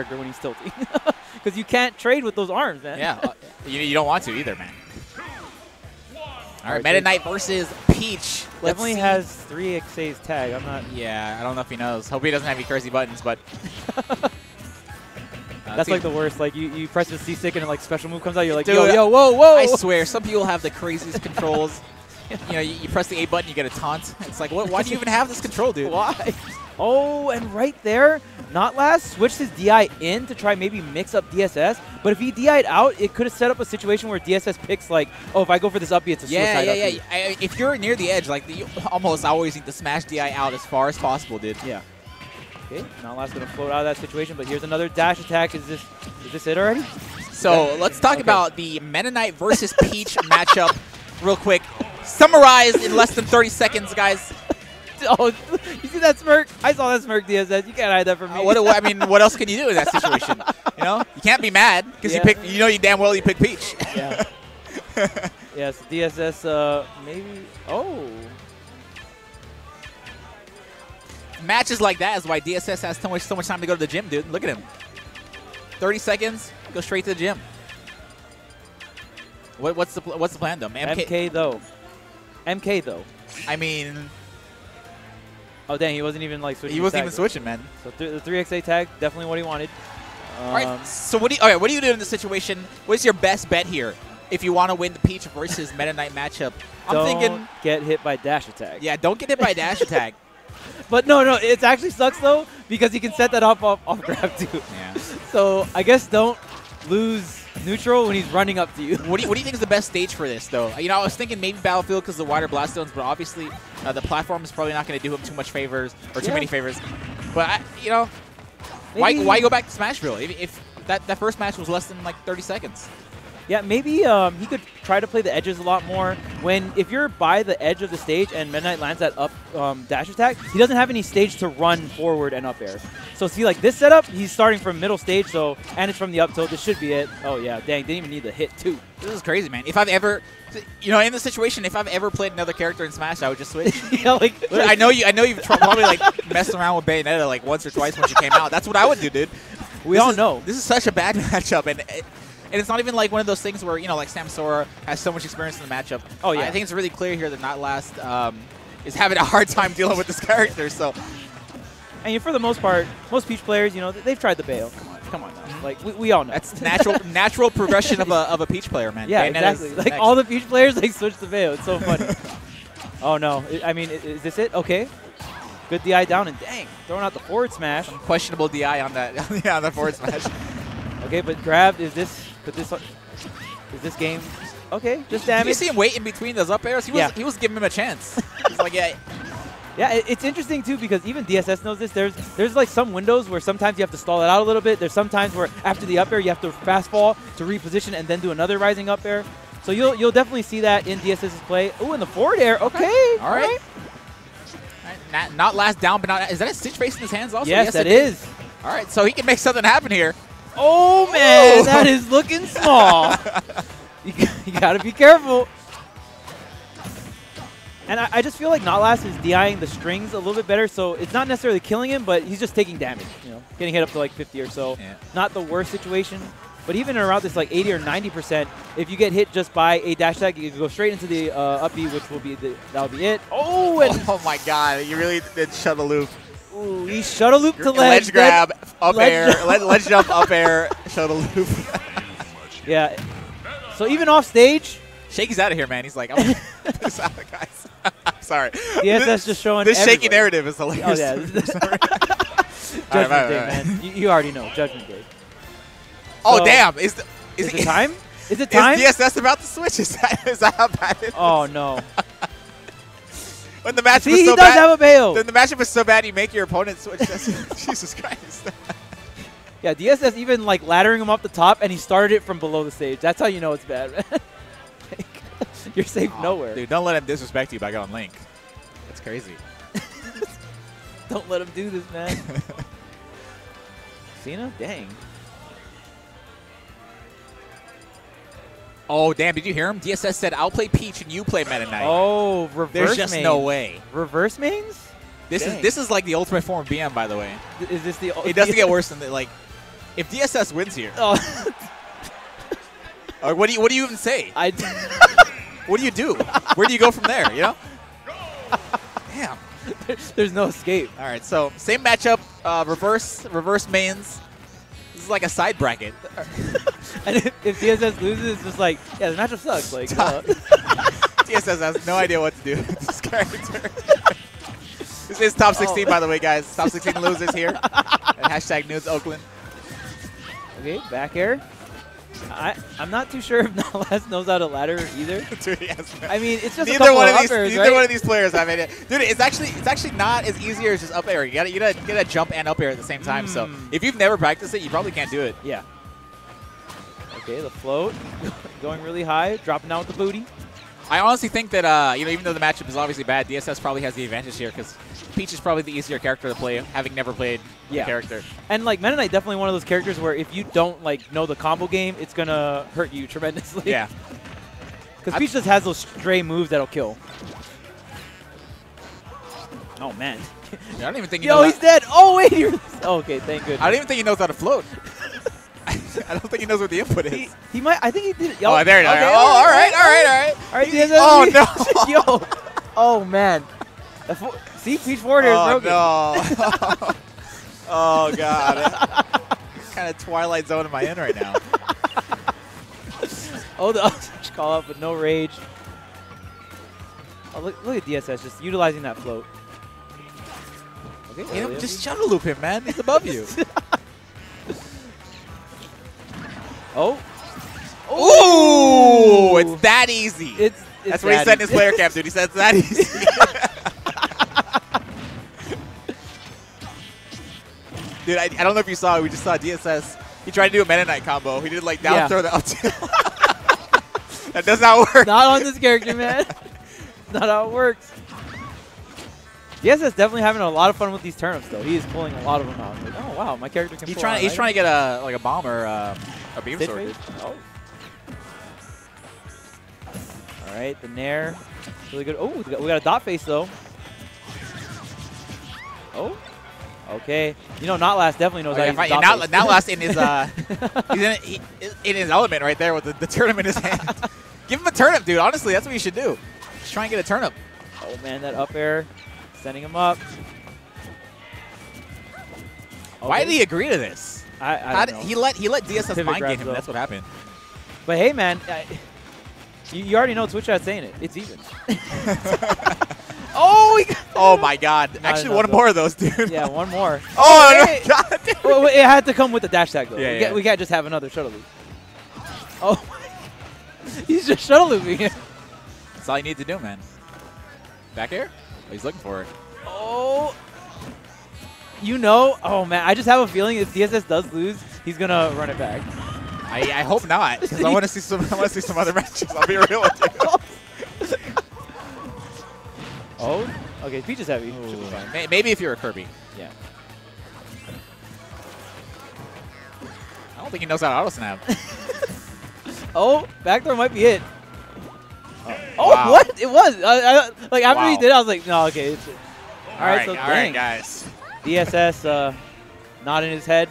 character when he's tilting. Because you can't trade with those arms, man. Yeah, uh, you, you don't want to either, man. All right, right, Meta. Knight versus Peach. Let's Definitely see. has three XA's tag. I'm not. Yeah, I don't know if he knows. Hope he doesn't have any crazy buttons, but. Uh, That's like the worst. Like you, you press the C stick and like special move comes out. You're like, Dude, yo, yo, whoa, whoa. I swear, some people have the craziest controls. You know, you, you press the A button, you get a taunt. It's like, what, why do you even have this control, dude? Why? Oh, and right there, Not Last switched his DI in to try maybe mix up DSS. But if he DI'd out, it could have set up a situation where DSS picks like, oh, if I go for this up B, it's a Yeah, suicide yeah, yeah. I, if you're near the edge, like you almost always need to smash DI out as far as possible, dude. Yeah. Okay, Not Last gonna float out of that situation, but here's another dash attack. Is this is this it already? So let's talk Okay. about the Meta Knight versus Peach matchup real quick. Summarized in less than 30 seconds, guys. Oh, you see that smirk? I saw that smirk, DSS. You can't hide that from me. Uh, what, what- I mean, what else can you do in that situation? You know, you can't be mad because Yeah. you pick. You know, you damn well you pick Peach. yeah. yes, DSS. Uh, maybe. Oh. Matches like that is why DSS has so much so much time to go to the gym, dude. Look at him. 30 seconds, go straight to the gym. What, what's the what's the plan though? man? MK though. MK though. I mean, Oh dang, he wasn't even like switching. he wasn't even switching, man. So th- the three XA tag definitely what he wanted. Um, All right. So what do you? All right. What do you do in this situation? What's your best bet here if you want to win the Peach versus Meta Knight matchup? I'm don't thinking, get hit by dash attack. yeah, don't get hit by dash attack. But no, no, it actually sucks though because he can set that up off, off grab too. Yeah. So I guess don't lose neutral when he's running up to you. What do you, what do you think is the best stage for this, though? You know, I was thinking maybe Battlefield because the wider blast zones, but obviously uh, the platform is probably not going to do him too much favors or too Yeah. many favors. But I, you know, why why go back to Smashville if, if that that first match was less than like 30 seconds? Yeah, maybe um, he could try to play the edges a lot more. When if you're by the edge of the stage and Meta Knight lands that up um, dash attack, he doesn't have any stage to run forward and up air. So see, like this setup, he's starting from middle stage, so and it's from the up tilt. This should be it. Oh yeah, dang, didn't even need the hit too. This is crazy, man. If I've ever, you know, in this situation, if I've ever played another character in Smash, I would just switch. yeah, like I know you. I know you've probably like messed around with Bayonetta like once or twice when she came out. That's what I would do, dude. we This all is- know. this is such a bad matchup, and and it's not even like one of those things where you know like Samsora has so much experience in the matchup. Oh, yeah. I think it's really clear here that Not Last um, is having a hard time dealing with this character. So And for the most part, most Peach players, you know, they've tried the bail. Come on, come on now. Like we, we all know. that's natural natural progression of a, of a Peach player, man. Yeah, Bayonetta's exactly. Like next. all the Peach players, like switch the veil. It's so funny. oh no! I- mean, is this it? Okay. Good DI down and dang, throwing out the forward smash. questionable DI on that yeah, on the forward smash. Okay, but grabbed. Is this? Could this? Is this game? Okay, just Did you see him wait in between those up airs? He was Yeah. he was giving him a chance. He's like, yeah, Yeah, it's interesting too because even DSS knows this. There's there's like some windows where sometimes you have to stall it out a little bit. There's sometimes where after the up air you have to fast fall to reposition and then do another rising up air. So you'll you'll definitely see that in DSS's play. Oh, in the forward air. Okay. all right. Not, not last down, but not. Is that a stitch face in his hands also? Yes, that it is. All right, so he can make something happen here. Oh man, Ooh. that is looking small. you, you gotta be careful. And I, I just feel like Notlast is DIing the strings a little bit better, so it's not necessarily killing him, but he's just taking damage. You know, getting hit up to like 50 or so. Yeah. Not the worst situation. But even around this like 80 or 90 percent, if you get hit just by a dash attack, you can go straight into the uh, up B, which will be the, that'll be it. Oh, and Oh my God! You really did shuttle loop, he shuttle loop to ledge, ledge, grab, up ledge air, jump. ledge, jump, up air, shuttle loop. Yeah. So even off stage, Shaky's out of here, man. He's like, I'm this out, guys. I'm sorry. DSS This, just showing this shaky narrative is hilarious. Oh yeah, Judgment right, Day, man. You, you already know Judgment Day. oh damn! Is the, Is, is, it time? Is it time? Is DSS about to switch? Is that is that how bad it oh, is? Oh no! When the matchup See, is he so does bad, have a bail. then the matchup is so bad you make your opponent switch. Jesus Christ. Yeah, DSS even like laddering him up the top, and he started it from below the stage. That's how you know it's bad, man. Like, You're safe nowhere. Dude, don't let him disrespect you by going Link. That's crazy. Don't let him do this, man. Cena, dang. Oh damn! Did you hear him? DSS said, "I'll play Peach and you play Meta Knight." Oh, reverse. There's just mains. no way. Reverse mains? This Dang. is this is like the ultimate form of BM, by the way. Is this the? It doesn't get worse than the, like. if DSS wins here, Oh, or what do you what do you even say? I. What do you do? Where do you go from there? You know? Damn. There's no escape. All right, so same matchup, uh, reverse reverse mains. Like a side bracket. And if, if DSS loses, it's just like, yeah, the matchup sucks. Like, uh, DSS has no idea what to do with this character. this is top 16, Oh. by the way, guys. Top 16 losers here. And hashtag Noods Oakland. okay, back air. I I'm not too sure if Nalas knows how to ladder either. Dude, yes. I mean, it's just a neither one of of these, uppers, neither right? one of these players have any. Dude, it's actually it's actually not as easier as just up air. You gotta you gotta you gotta jump and up air at the same time. So Mm. if you've never practiced it, you probably can't do it. Yeah. Okay, the float going really high, dropping down with the booty. I honestly think that uh, you know even though the matchup is obviously bad, DSS probably has the advantage here because Peach is probably the easier character to play, having never played Yeah. the character. And like Knight, definitely one of those characters where if you don't like know the combo game, it's gonna hurt you tremendously. Yeah. Because Peach just has those stray moves that'll kill. Oh man. I don't even think he Yo, he's dead. Oh wait, you're. Oh, okay, thank goodness. I don't even think he knows how to float. I don't think he knows what the input is. He, he might. I think he did. oh, there it is. okay, oh, all right, all right, all right. All right, He- oh no. Yo. Oh man. See, Peach forward air is oh broken. no. oh god. kind of Twilight Zone am I in right now? Oh, the upswitch call up, but no rage. Oh, look, look at DSS just utilizing that float. Okay, You know, just shuttle loop him, man. He's above you. Oh. Ooh, it's that easy. It's, it's That's what he said in his player cap, dude. He said it's that easy. dude, I, I don't know if you saw it. We just saw DSS. He tried to do a Knight combo. He did like down Yeah. throw the up that does not work. Not on this character, man. Not how it works. DSS definitely having a lot of fun with these turnips, though. He is pulling a lot of them out. Like, oh wow, my character can. He's pull trying. out He's items. trying to get a like a Bob-omb. um, a beam Stitch sword. Oh. All right, the nair, really good. Oh, we got, a dot face though. Oh, okay. You know, not last definitely knows Oh, how to fine. use dot now, face. Not Last in his uh, he's in, he, in his element right there with the, the turnip in his hand. Give him a turnip, dude. Honestly, that's what you should do. Just try and get a turnip. oh man, that up air, sending him up. Why Okay. did he agree to this? I, I don't did, know. he let he let DSS Pivot mind game him. though. That's what happened. But hey, man, I, you, you already know Twitch chat's saying it. It's even. oh, Oh my God! Not Actually, one though. more of those, dude. Yeah, one more. Oh Hey! no! God. Well, it had to come with the dash tag though. Yeah, we, yeah. Can't, we can't just have another shuttle loop. Oh, he's just shuttle looping it. That's all you need to do, man. Back air? Oh, he's looking for it. Oh, you know. Oh man, I just have a feeling if DSS does lose, he's gonna run it back. I, I hope not, because I want to see some. I want to see some other matches. I'll be real with you. Oh, okay. Peach is heavy. Maybe if you're a Kirby. Yeah. I don't think he knows how to auto snap. Oh, back throw might be it. Oh, oh, Wow. what? It was. I, I, like after he did, I was like, no, okay. It's, all right, so all dang. right, guys. DSS uh, not in his head.